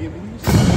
giving you